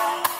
Bye.